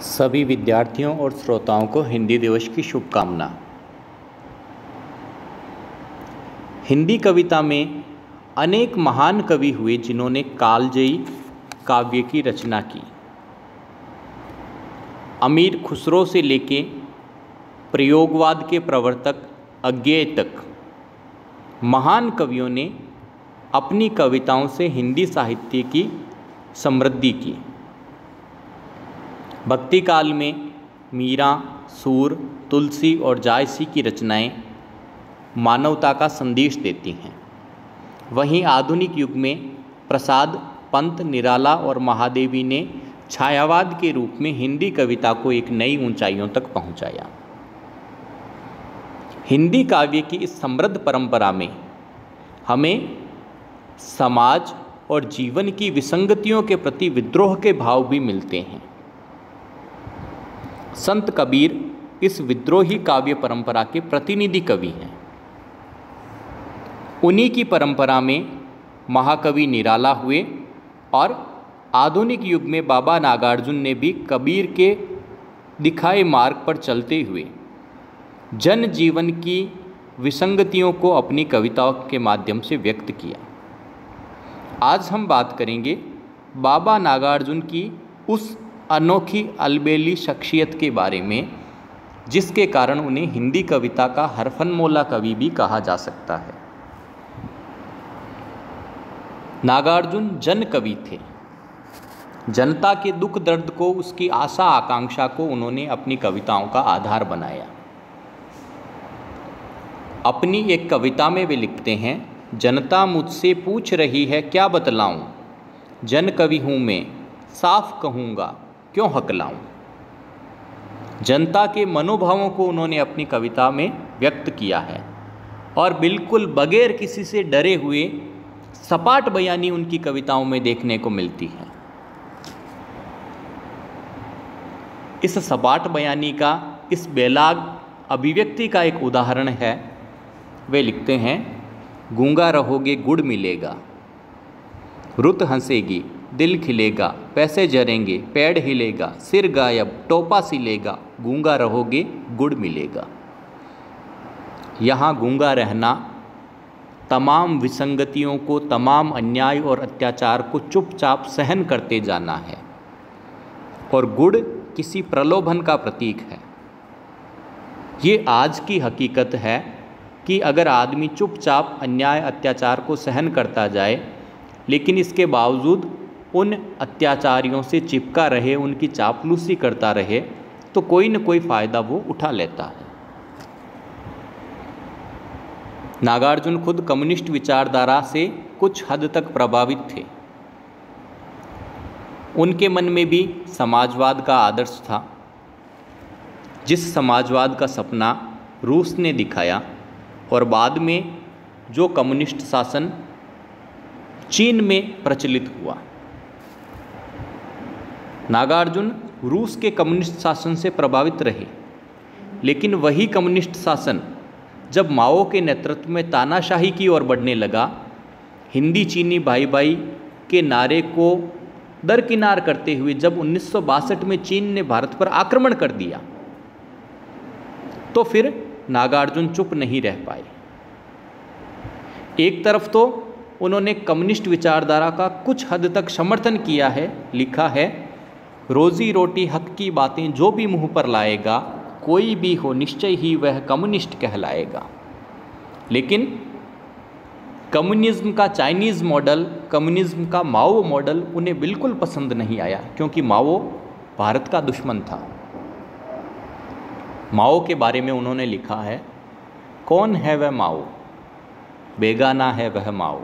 सभी विद्यार्थियों और श्रोताओं को हिंदी दिवस की शुभकामना। हिंदी कविता में अनेक महान कवि हुए जिन्होंने कालजयी काव्य की रचना की। अमीर खुसरो से लेके प्रयोगवाद के प्रवर्तक अज्ञेय तक महान कवियों ने अपनी कविताओं से हिंदी साहित्य की समृद्धि की। भक्ति काल में मीरा, सूर, तुलसी और जायसी की रचनाएँ मानवता का संदेश देती हैं। वहीं आधुनिक युग में प्रसाद, पंत, निराला और महादेवी ने छायावाद के रूप में हिंदी कविता को एक नई ऊंचाइयों तक पहुँचाया। हिंदी काव्य की इस समृद्ध परंपरा में हमें समाज और जीवन की विसंगतियों के प्रति विद्रोह के भाव भी मिलते हैं। संत कबीर इस विद्रोही काव्य परंपरा के प्रतिनिधि कवि हैं। उन्हीं की परंपरा में महाकवि निराला हुए और आधुनिक युग में बाबा नागार्जुन ने भी कबीर के दिखाए मार्ग पर चलते हुए जन जीवन की विसंगतियों को अपनी कविताओं के माध्यम से व्यक्त किया। आज हम बात करेंगे बाबा नागार्जुन की उस अनोखी अलबेली शख्सियत के बारे में, जिसके कारण उन्हें हिंदी कविता का हरफनमोला कवि भी कहा जा सकता है। नागार्जुन जन कवि थे। जनता के दुख दर्द को, उसकी आशा आकांक्षा को उन्होंने अपनी कविताओं का आधार बनाया। अपनी एक कविता में वे लिखते हैं, जनता मुझसे पूछ रही है, क्या बतलाऊं? जन कवि हूँ मैं, साफ़ कहूँगा क्यों हकलाऊं जनता के मनोभावों को उन्होंने अपनी कविता में व्यक्त किया है और बिल्कुल बगैर किसी से डरे हुए सपाट बयानी उनकी कविताओं में देखने को मिलती है। इस सपाट बयानी का, इस बेलाग अभिव्यक्ति का एक उदाहरण है। वे लिखते हैं, गूँगा रहोगे, गुड़ मिलेगा। रुत हंसेगी दिल खिलेगा, पैसे जरेंगे पेड़ हिलेगा, सिर गायब, टोपा सिलेगा, गूँगा रहोगे, गुड़ मिलेगा। यहाँ गूँगा रहना, तमाम विसंगतियों को, तमाम अन्याय और अत्याचार को चुपचाप सहन करते जाना है। और गुड़ किसी प्रलोभन का प्रतीक है। ये आज की हकीकत है कि अगर आदमी चुपचाप अन्याय, अत्याचार को सहन करता जाए, लेकिन इसके बावजूद उन अत्याचारियों से चिपका रहे, उनकी चापलूसी करता रहे तो कोई न कोई फ़ायदा वो उठा लेता है। नागार्जुन खुद कम्युनिस्ट विचारधारा से कुछ हद तक प्रभावित थे। उनके मन में भी समाजवाद का आदर्श था। जिस समाजवाद का सपना रूस ने दिखाया और बाद में जो कम्युनिस्ट शासन चीन में प्रचलित हुआ। नागार्जुन रूस के कम्युनिस्ट शासन से प्रभावित रहे। लेकिन वही कम्युनिस्ट शासन जब माओ के नेतृत्व में तानाशाही की ओर बढ़ने लगा, हिंदी चीनी भाई भाई के नारे को दरकिनार करते हुए जब उन्नीस सौ बासठ में चीन ने भारत पर आक्रमण कर दिया तो फिर नागार्जुन चुप नहीं रह पाए। एक तरफ़ तो उन्होंने कम्युनिस्ट विचारधारा का कुछ हद तक समर्थन किया है, लिखा है रोज़ी रोटी हक की बातें जो भी मुँह पर लाएगा, कोई भी हो निश्चय ही वह कम्युनिस्ट कहलाएगा। लेकिन कम्युनिज्म का चाइनीज़ मॉडल, कम्युनिज्म का माओ मॉडल उन्हें बिल्कुल पसंद नहीं आया, क्योंकि माओ भारत का दुश्मन था। माओ के बारे में उन्होंने लिखा है, कौन है वह माओ? बेगाना है वह माओ।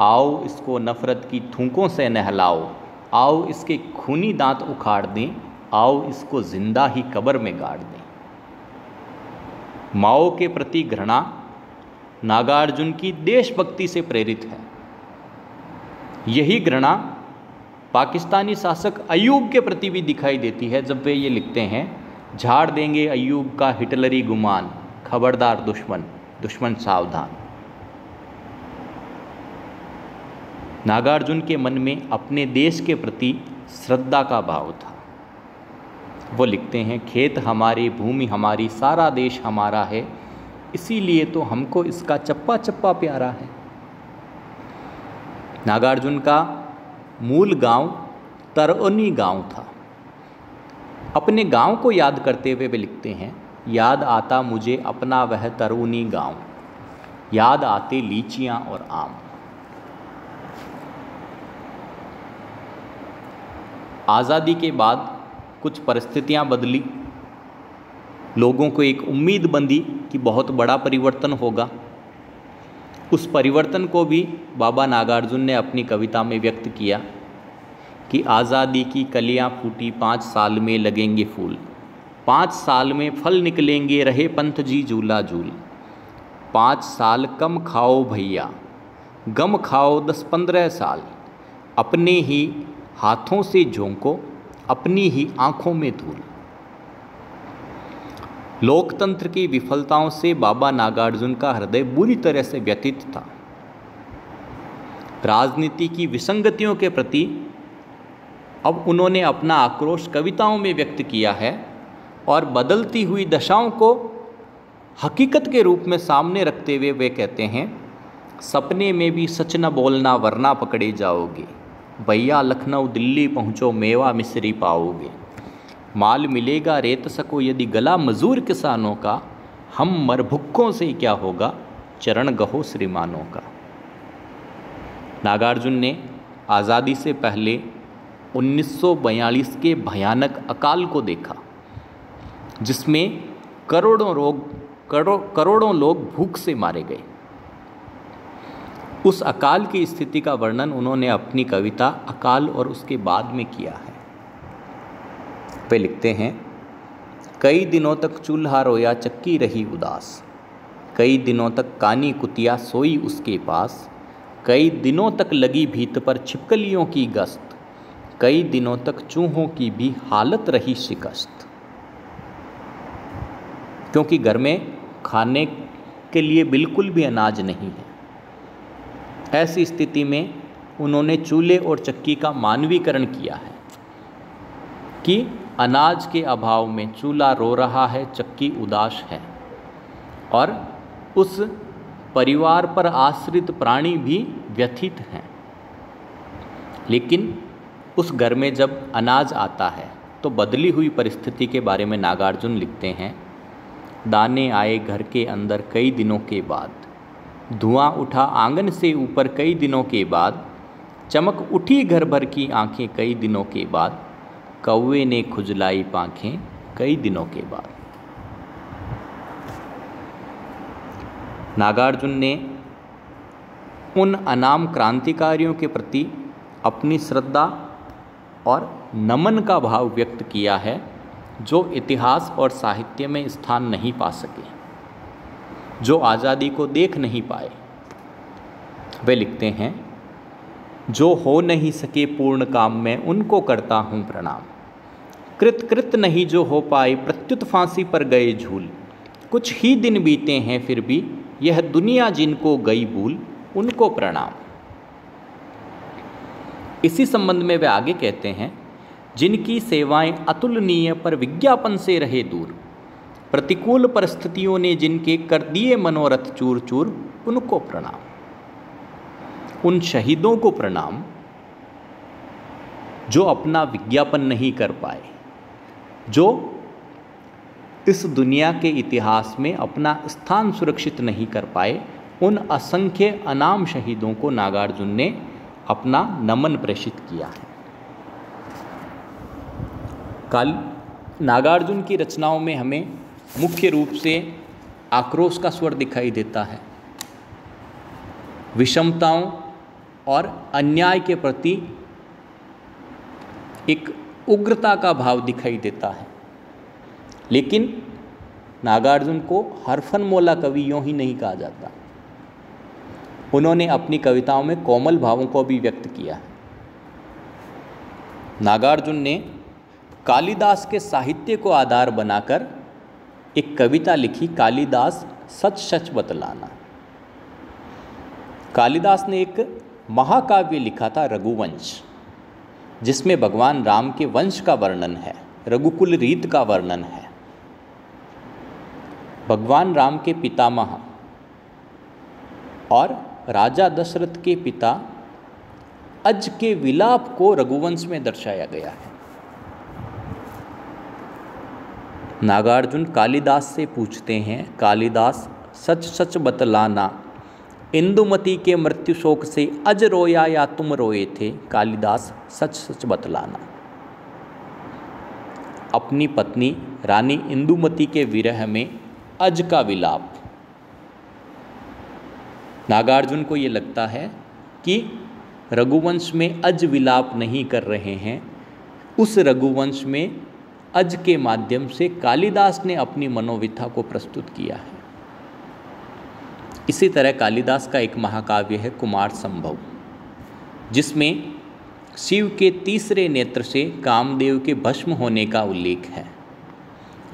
आओ इसको नफ़रत की थूकों से नहलाओ। आओ इसके खूनी दांत उखाड़ दें, आओ इसको ज़िंदा ही कब्र में गाड़ दें। माओ के प्रति घृणा, नागार्जुन की देशभक्ति से प्रेरित है। यही घृणा पाकिस्तानी शासक अयूब के प्रति भी दिखाई देती है, जब वे ये लिखते हैं, झाड़ देंगे अयूब का हिटलरी गुमान, खबरदार दुश्मन दुश्मन सावधान। नागार्जुन के मन में अपने देश के प्रति श्रद्धा का भाव था। वो लिखते हैं, खेत हमारी, भूमि हमारी, सारा देश हमारा है। इसीलिए तो हमको इसका चप्पा चप्पा प्यारा है। नागार्जुन का मूल गाँव तरओनी गाँव था। अपने गाँव को याद करते हुए वे लिखते हैं, याद आता मुझे अपना वह तरुनी गाँव। याद आते लीचियाँ और आम। आज़ादी के बाद कुछ परिस्थितियाँ बदली। लोगों को एक उम्मीद बंधी कि बहुत बड़ा परिवर्तन होगा। उस परिवर्तन को भी बाबा नागार्जुन ने अपनी कविता में व्यक्त किया कि आज़ादी की कलियाँ फूटी, पाँच साल में लगेंगे फूल। पाँच साल में फल निकलेंगे, रहे पंथ जी झूला झूल पाँच साल कम खाओ भैया, गम खाओ दस पंद्रह साल। अपने ही हाथों से झोंको, अपनी ही आँखों में धूल। लोकतंत्र की विफलताओं से बाबा नागार्जुन का हृदय बुरी तरह से व्यतीत था। राजनीति की विसंगतियों के प्रति अब उन्होंने अपना आक्रोश कविताओं में व्यक्त किया है और बदलती हुई दशाओं को हकीकत के रूप में सामने रखते हुए वे कहते हैं, सपने में भी सच न बोलना, वरना पकड़े जाओगे। भैया लखनऊ, दिल्ली पहुँचो, मेवा मिश्री पाओगे। माल मिलेगा रेत सको, यदि गला मजूर किसानों का, हम मरभुक्कों से क्या होगा? चरण गहो श्रीमानों का। नागार्जुन ने आज़ादी से पहले 1942 के भयानक अकाल को देखा, जिसमें करोड़ों लोग करोड़ करोड़ों लोग भूख से मारे गए। उस अकाल की स्थिति का वर्णन उन्होंने अपनी कविता अकाल और उसके बाद में किया है। पे लिखते हैं, कई दिनों तक चूल्हा रोया चक्की रही उदास, कई दिनों तक कानी कुतिया सोई उसके पास, कई दिनों तक लगी भीत पर छिपकलियों की गश्त कई दिनों तक चूहों की भी हालत रही शिकस्त। क्योंकि घर में खाने के लिए बिल्कुल भी अनाज नहीं है। ऐसी स्थिति में उन्होंने चूल्हे और चक्की का मानवीकरण किया है कि अनाज के अभाव में चूल्हा रो रहा है, चक्की उदास है और उस परिवार पर आश्रित प्राणी भी व्यथित हैं। लेकिन उस घर में जब अनाज आता है तो बदली हुई परिस्थिति के बारे में नागार्जुन लिखते हैं, दाने आए घर के अंदर कई दिनों के बाद। धुआँ उठा आँगन से ऊपर कई दिनों के बाद, चमक उठी घर भर की आँखें कई दिनों के बाद, कौवे ने खुजलाई पाखें कई दिनों के बाद। नागार्जुन ने उन अनाम क्रांतिकारियों के प्रति अपनी श्रद्धा और नमन का भाव व्यक्त किया है, जो इतिहास और साहित्य में स्थान नहीं पा सके। जो आज़ादी को देख नहीं पाए। वे लिखते हैं, जो हो नहीं सके पूर्ण काम में उनको करता हूँ प्रणाम। कृत कृत नहीं जो हो पाए प्रत्युत फांसी पर गए झूल। कुछ ही दिन बीते हैं फिर भी यह दुनिया जिनको गई भूल, उनको प्रणाम। इसी संबंध में वे आगे कहते हैं, जिनकी सेवाएँ अतुलनीय पर विज्ञापन से रहे दूर प्रतिकूल परिस्थितियों ने जिनके कर दिए मनोरथ चूर चूर उनको प्रणाम। उन शहीदों को प्रणाम, जो अपना विज्ञापन नहीं कर पाए, जो इस दुनिया के इतिहास में अपना स्थान सुरक्षित नहीं कर पाए, उन असंख्य अनाम शहीदों को नागार्जुन ने अपना नमन प्रेषित किया है। कल नागार्जुन की रचनाओं में हमें मुख्य रूप से आक्रोश का स्वर दिखाई देता है। विषमताओं और अन्याय के प्रति एक उग्रता का भाव दिखाई देता है। लेकिन नागार्जुन को हरफन मोला कवि यूँ ही नहीं कहा जाता। उन्होंने अपनी कविताओं में कोमल भावों को भी व्यक्त किया है। नागार्जुन ने कालिदास के साहित्य को आधार बनाकर एक कविता लिखी, कालिदास सच सच बतलाना। कालिदास ने एक महाकाव्य लिखा था, रघुवंश, जिसमें भगवान राम के वंश का वर्णन है, रघुकुल रीत का वर्णन है। भगवान राम के पितामह और राजा दशरथ के पिता अज के विलाप को रघुवंश में दर्शाया गया है। नागार्जुन कालिदास से पूछते हैं, कालिदास, सच सच बतलाना, इंदुमती के मृत्यु शोक से अज रोया या तुम रोए थे? कालिदास, सच सच बतलाना। अपनी पत्नी, रानी इंदुमती के विरह में अज का विलाप। नागार्जुन को ये लगता है कि रघुवंश में अज विलाप नहीं कर रहे हैं। उस रघुवंश में अज के माध्यम से कालिदास ने अपनी मनोविथा को प्रस्तुत किया है। इसी तरह कालिदास का एक महाकाव्य है, कुमार संभव, जिसमें शिव के तीसरे नेत्र से कामदेव के भस्म होने का उल्लेख है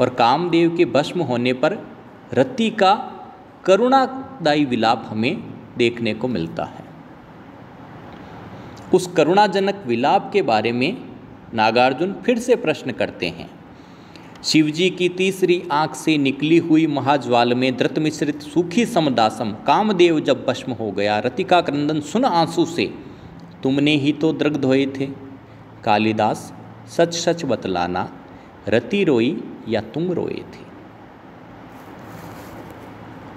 और कामदेव के भस्म होने पर रति का करुणादायी विलाप हमें देखने को मिलता है। उस करुणाजनक विलाप के बारे में नागार्जुन फिर से प्रश्न करते हैं। शिवजी की तीसरी आँख से निकली हुई महाज्वाल में द्रत मिश्रित सूखी समदासम, कामदेव जब भस्म हो गया, रतिका क्रंदन सुन आँसू से। तुमने ही तो द्रग धोए थे। कालिदास सच सच बतलाना, रति रोई या तुम रोए थे?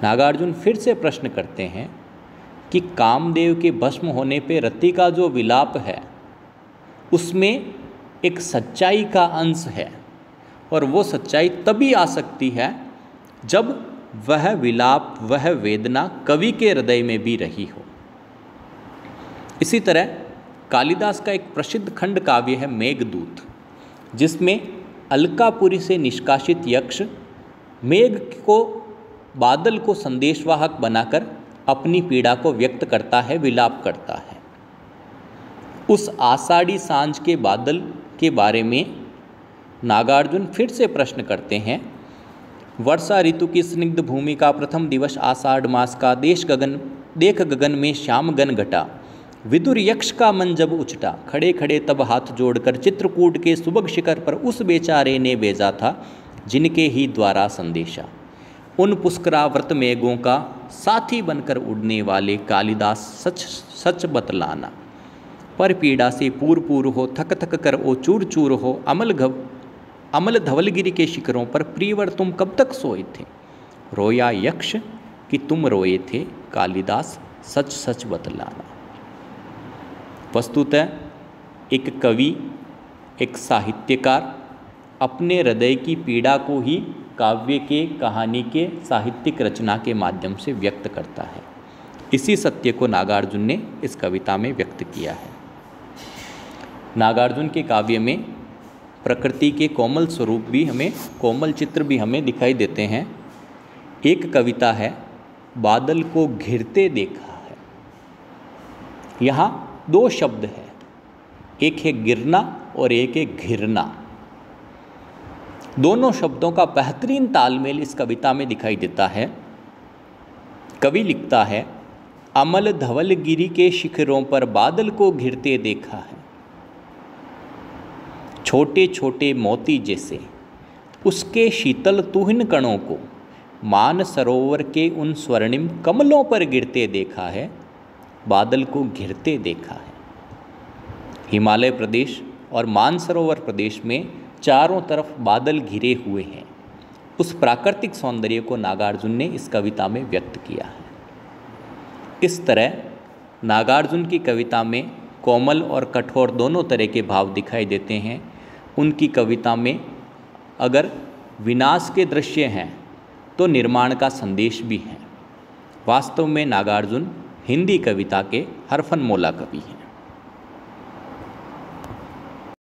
नागार्जुन फिर से प्रश्न करते हैं कि कामदेव के भस्म होने पे रति का जो विलाप है, उसमें एक सच्चाई का अंश है और वो सच्चाई तभी आ सकती है जब वह विलाप, वह वेदना कवि के हृदय में भी रही हो। इसी तरह कालिदास का एक प्रसिद्ध खंड काव्य है मेघदूत, जिसमें अलकापुरी से निष्कासित यक्ष मेघ को, बादल को संदेशवाहक बनाकर अपनी पीड़ा को व्यक्त करता है, विलाप करता है। उस आषाढ़ी साँझ के बादल के बारे में नागार्जुन फिर से प्रश्न करते हैं, वर्षा ऋतु की स्निग्ध भूमि का प्रथम दिवस आषाढ़ मास का देश गगन देख गगन में श्याम गन घटा। विदुर यक्ष का मन जब उछटा खड़े खड़े तब हाथ जोड़कर चित्रकूट के सुबह शिखर पर उस बेचारे ने भेजा था, जिनके ही द्वारा संदेशा। उन पुष्कराव्रत मेघों का साथी बनकर उड़ने वाले कालिदास सच सच बतलाना। पर पीड़ा से पूर पूर हो, थक थक कर ओ चूर चूर हो, अमल घव, अमल धवलगिरी के शिखरों पर प्रियवर तुम कब तक सोए थे? रोया यक्ष कि तुम रोए थे, कालिदास सच सच बतलाना। वस्तुतः एक कवि, एक साहित्यकार, अपने हृदय की पीड़ा को ही काव्य के, कहानी के, साहित्यिक रचना के माध्यम से व्यक्त करता है। इसी सत्य को नागार्जुन ने इस कविता में व्यक्त किया है। नागार्जुन के काव्य में प्रकृति के कोमल स्वरूप भी हमें, कोमल चित्र भी हमें दिखाई देते हैं। एक कविता है, बादल को घिरते देखा है। यहाँ दो शब्द है, एक है गिरना और एक है घिरना। दोनों शब्दों का बेहतरीन तालमेल इस कविता में दिखाई देता है। कवि लिखता है, अमल धवल गिरी के शिखरों पर बादल को घिरते देखा है। छोटे छोटे मोती जैसे। उसके शीतल तुहिन कणों को मान सरोवर के उन स्वर्णिम कमलों पर गिरते देखा है, बादल को घिरते देखा है। हिमालय प्रदेश और मानसरोवर प्रदेश में चारों तरफ़ बादल घिरे हुए हैं। उस प्राकृतिक सौंदर्य को नागार्जुन ने इस कविता में व्यक्त किया है। इस तरह नागार्जुन की कविता में कोमल और कठोर दोनों तरह के भाव दिखाई देते हैं उनकी कविता में, अगर विनाश के दृश्य हैं तो निर्माण का संदेश भी है। वास्तव में नागार्जुन हिंदी कविता के हरफन मोला कवि हैं।